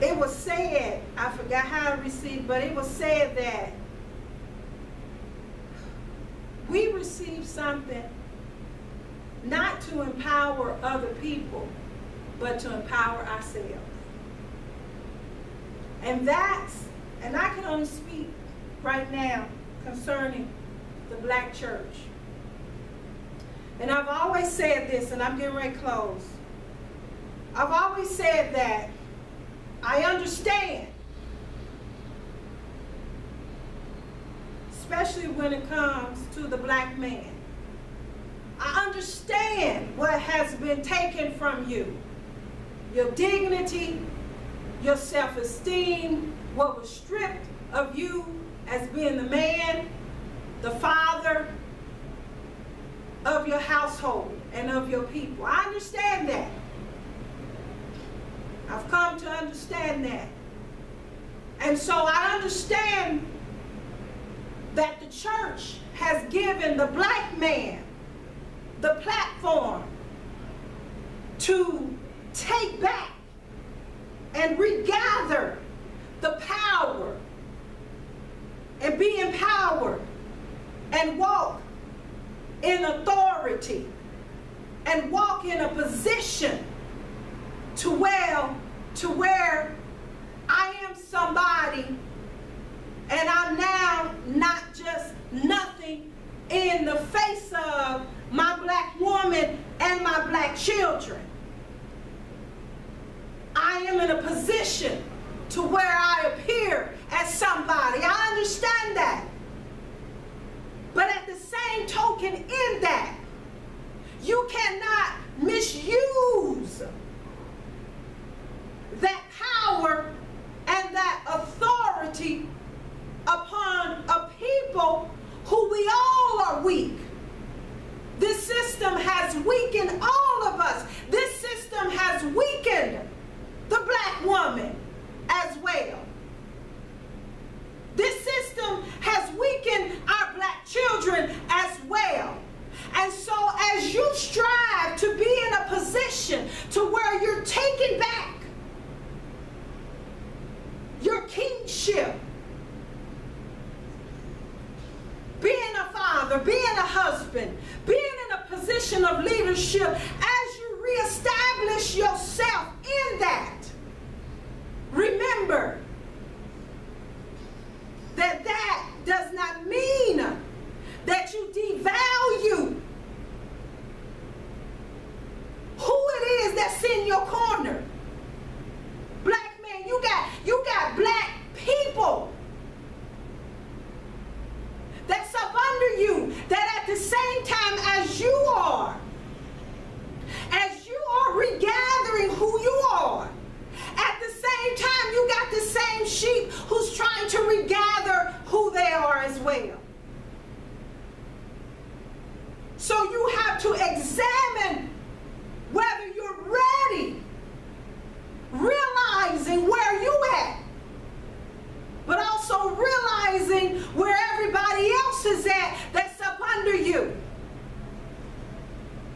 it was said, I forgot how I received, but it was said that we receive something not to empower other people, but to empower ourselves. And that's, and I can only speak right now concerning the black church. And I've always said this, and I'm getting ready to close. I've always said that I understand, especially when it comes to the black man. I understand what has been taken from you. Your dignity, your self-esteem, what was stripped of you as being the man, the father of your household and of your people. I understand that. To understand that. And so I understand that the church has given the black man the platform to take back and regather the power and be empowered and walk in authority and walk in a position to well to where I am somebody and I'm now not just nothing in the face of my black woman and my black children. I am in a position to where I appear as somebody. I understand that. But at the same token in that, you cannot misuse that power and that authority upon a people who we all are weak. This system has weakened all of us. This system has weakened the black woman as well. This system has weakened our black children as well. And so as you strive to be in a position to where you're taking back your kingship, being a father, being a husband, being in a position of leadership, as you reestablish yourself in that, remember that that does not mean that you devalue who it is that's in your corner. Black man, you got you got black people that's up under you that at the same time as you are, as you are regathering who you are, at the same time you got the same sheep who's trying to regather who they are as well. So you have to examine whether you're ready, realizing where you at, but also realizing where everybody else is at that's up under you.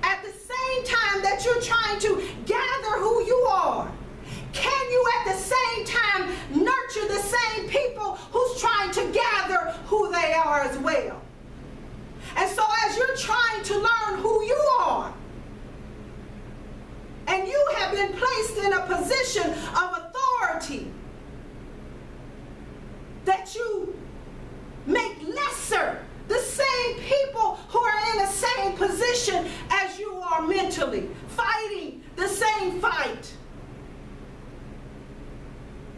At the same time that you're trying to gather who you are, can you at the same time nurture the same people who's trying to gather who they are as well? And so as you're trying to learn who you are, and you have been placed in a position of authority, that you make lesser the same people who are in the same position as you are mentally, fighting the same fight.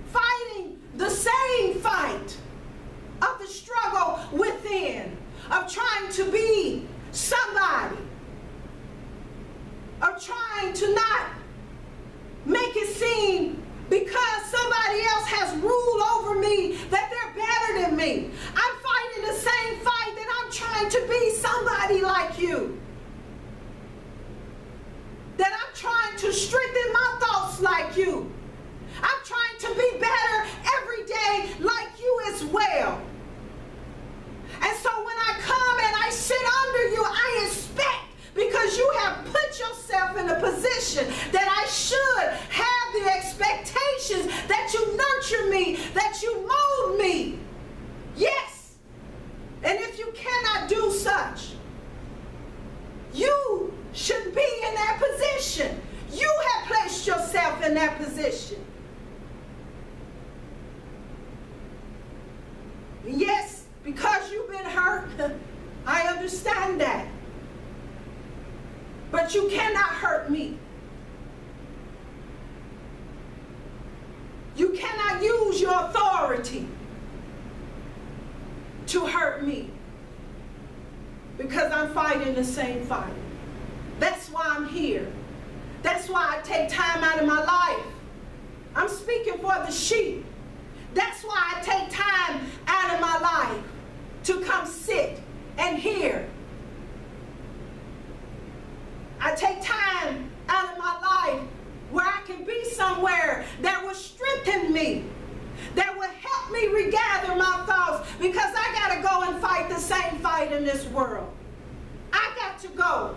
Fighting the same fight of the struggle within, of trying to be somebody, of trying to not make it seem because somebody else has ruled over me that they're better than me. I'm fighting the same fight that I'm trying to be somebody like you. That I'm trying to strengthen my thoughts like you. that I should have the expectations that you nurture me, that you mold me. Yes. And if you cannot do such, you should be in that position. You have placed yourself in that position. I'm the same fight. That's why I'm here. That's why I take time out of my life. I'm speaking for the sheep. That's why I take time out of my life to come sit and hear. I take time out of my life where I can be somewhere that will strengthen me, that will help me regather my thoughts because I got to go and fight the same fight in this world. To go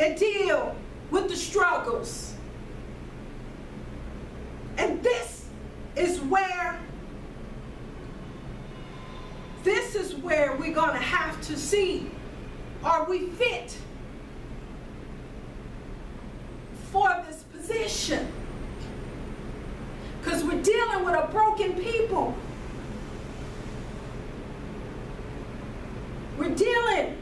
and deal with the struggles. And this is where this is where we're going to have to see are we fit for this position? Because we're dealing with a broken people. We're dealing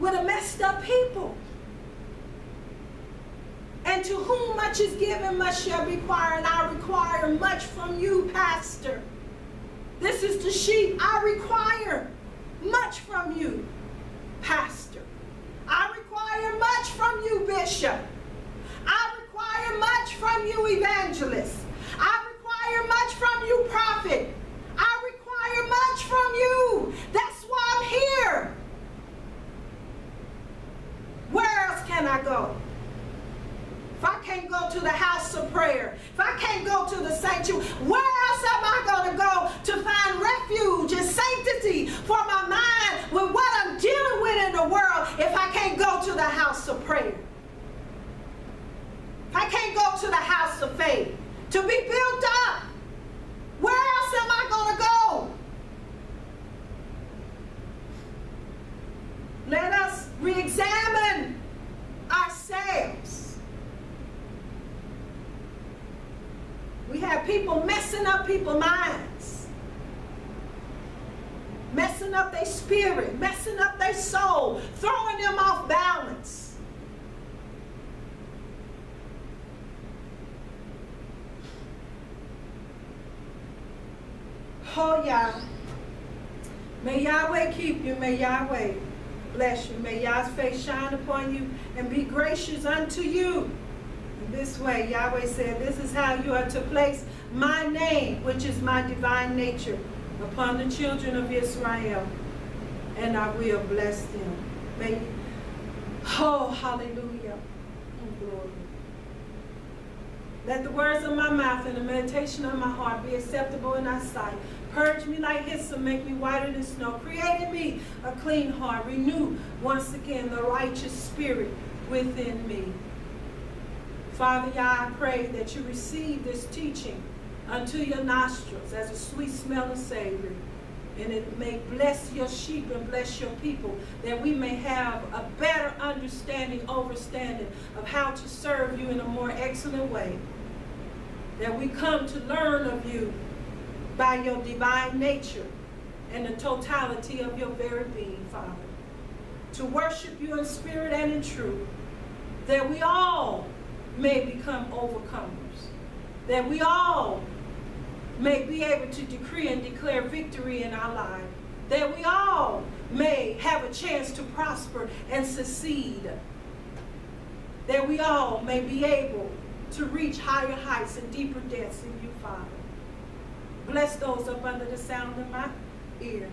with a messed up people. And to whom much is given, much shall be required. And I require much from you, Pastor. This is the sheep. I require much from you, Pastor. I require much from you, Bishop. I require much from you, Evangelist. I require much from you, Prophet. I require much from you. That's why I'm here. Where else can I go? If I can't go to the house of prayer, if I can't go to the sanctuary, where else am I going to go to find refuge and sanctity for my mind with what I'm dealing with in the world if I can't go to the house of prayer? If I can't go to the house of faith to be built up, where else am I going to go? Let us re-examine ourselves. We have people messing up people's minds, messing up their spirit, messing up their soul, throwing them off balance. Oh, yeah. May Yahweh keep you. May Yahweh bless you. May Yah's face shine upon you and be gracious unto you this way. Yahweh said, This is how you are to place my name, which is my divine nature, upon the children of Israel, and I will bless them. May, oh, hallelujah. Glory. Let the words of my mouth and the meditation of my heart be acceptable in thy sight. Purge me like hyssop, make me whiter than snow. Create in me a clean heart. Renew once again the righteous spirit within me. Father, Yah, I pray that you receive this teaching unto your nostrils as a sweet smelling savor. And it may bless your sheep and bless your people, that we may have a better understanding, overstanding of how to serve you in a more excellent way. That we come to learn of you by your divine nature and the totality of your very being, Father. To worship you in spirit and in truth. That we all may become overcomers. That we all may be able to decree and declare victory in our life. That we all may have a chance to prosper and succeed. That we all may be able to reach higher heights and deeper depths in you, Father. Bless those up under the sound of my ear.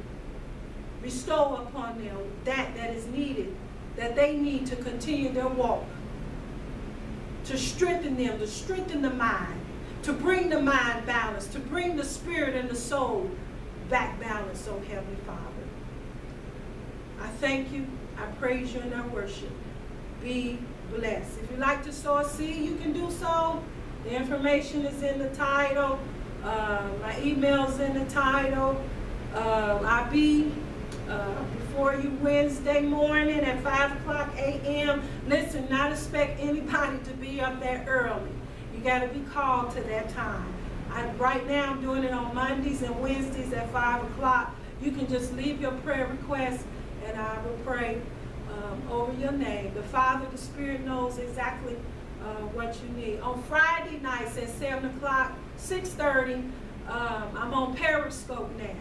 Bestow upon them that that is needed, that they need to continue their walk to strengthen them, to strengthen the mind, to bring the mind balance, to bring the spirit and the soul back balance, oh Heavenly Father. I thank you, I praise you, and I worship. Be blessed. If you'd like to sow a seed, you can do so. The information is in the title. Uh, my email's in the title. Uh, I be uh, for you Wednesday morning at 5 o'clock a.m. Listen, not expect anybody to be up that early. You got to be called to that time. I, right now, I'm doing it on Mondays and Wednesdays at 5 o'clock. You can just leave your prayer request and I will pray um, over your name. The Father, the Spirit knows exactly uh, what you need. On Friday nights at 7 o'clock, 6.30, um, I'm on Periscope now.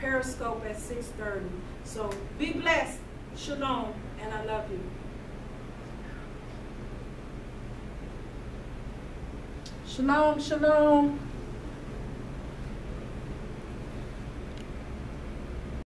Periscope at 6.30. So be blessed. Shalom. And I love you. Shalom, shalom.